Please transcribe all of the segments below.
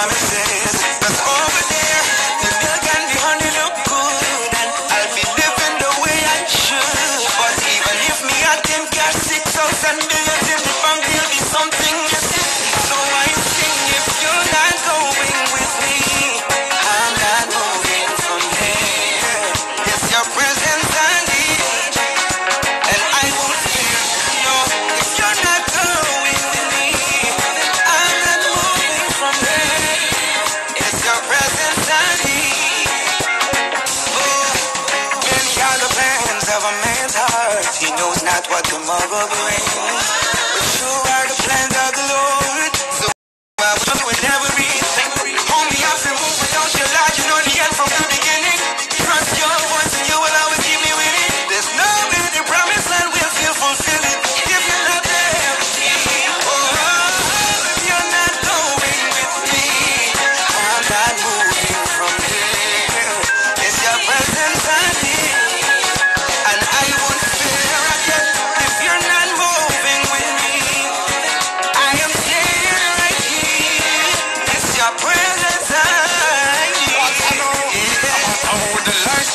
promises not what tomorrow brings. But sure are the plans of the Lord. So I will never be.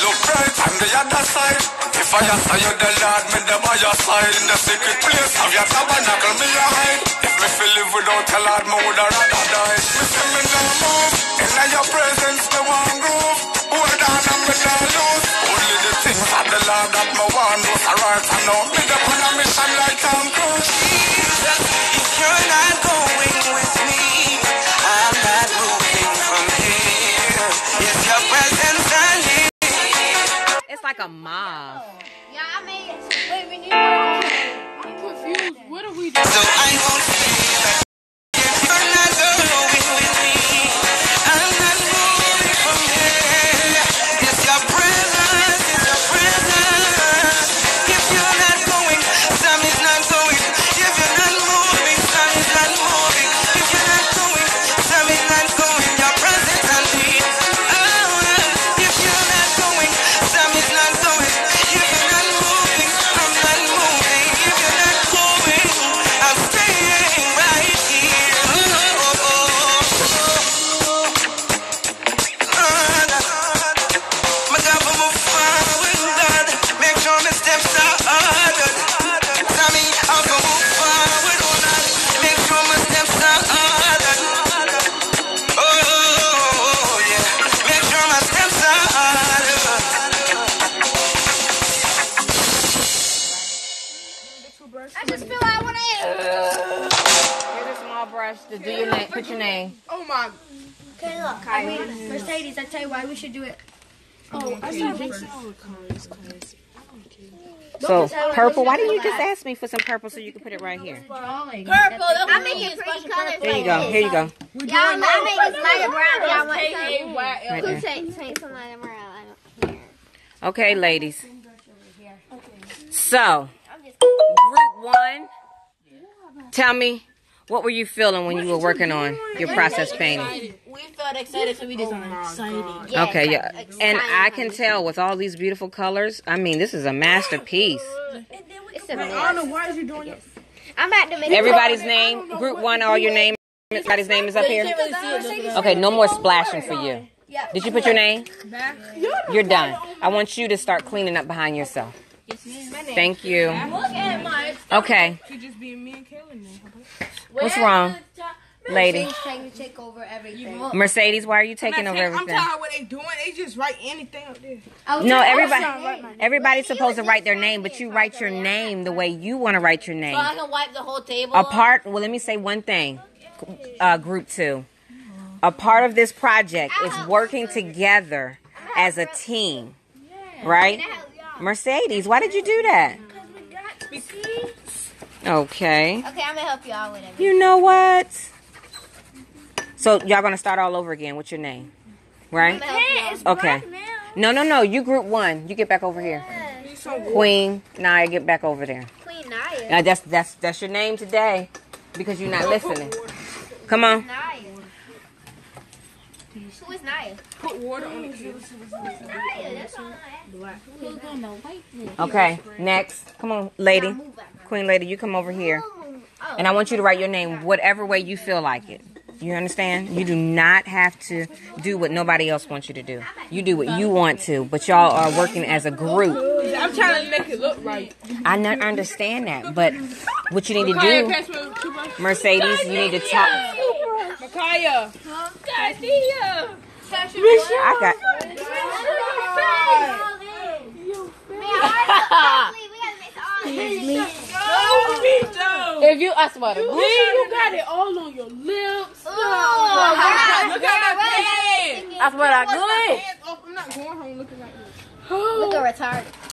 Look bright on the other side. If I say you the Lord, me the by your side in the secret place of your tabernacle, me a hide. If me feel live without your Lord, me woulda rather die. Me say me no move, in your presence me want groove. Hold on and me no lose. Only the things of the Lord that me want do. So right I know me It's mob. Yeah, I mean, wait, when you I'm confused. What are we doing? So to do your name. Put your name. Oh my. Okay, look. I mean, Mercedes, I tell you why we should do it. Oh, I saw this. So purple. Why didn't you just ask me for some purple so you can put it right here? Purple. I make it pretty colors. There you go. Here you go. Y'all, I make it lighter brown. Y'all want some? Who there. take take some lighter brown? I don't care. Okay, ladies. So, group one. Tell me, what were you feeling when you were working on your process painting? We felt excited to be this one. Exciting. Okay, yeah. And I can tell with all these beautiful colors, I mean, this is a masterpiece. It's a I don't know why is you doing this. I'm about to make Everybody's name, group one, all your name, everybody's name is up here. Okay, no more splashing for you. Did you put your name? You're done. I want you to start cleaning up behind yourself. Thank you. Look at my. Okay, She just being me and Kaylin what's wrong, lady? trying to take over everything. Mercedes, why are you taking over everything? I'm everything? tired of what they doing. They just write anything up there. No, everybody, everybody's supposed to write their name, but you write your name the way you want to write your name. So I can wipe the whole table. A part. Well, let me say one thing. Uh, group two. A part of this project is working together as a team, right? Mercedes, why did you do that? Okay. Okay, I'm gonna help y'all with it. You know what? So y'all gonna start all over again. What's your name? Right? Okay. No, no, no. You group one. You get back over here. Queen Naya, get back over there. Queen Naya. Now that's that's that's your name today because you're not listening. Come on. Naya. Who is Naya? Put water on it. Naya, that's all I Okay. Next. Come on, lady. Queen lady, you come over here. And I want you to write your name whatever way you feel like it. You understand? You do not have to do what nobody else wants you to do. You do what you want to, but y'all are working as a group. I'm trying to make it look right. I n- understand that, but what you need to do, pass me the toothbrush. Mercedes, you need to talk. Micaiah. I got. If you, I swear to God. you got it all on your lips. Oh, Look at that I swear to God. Hands off. I'm not going home looking like this. Look at retarded.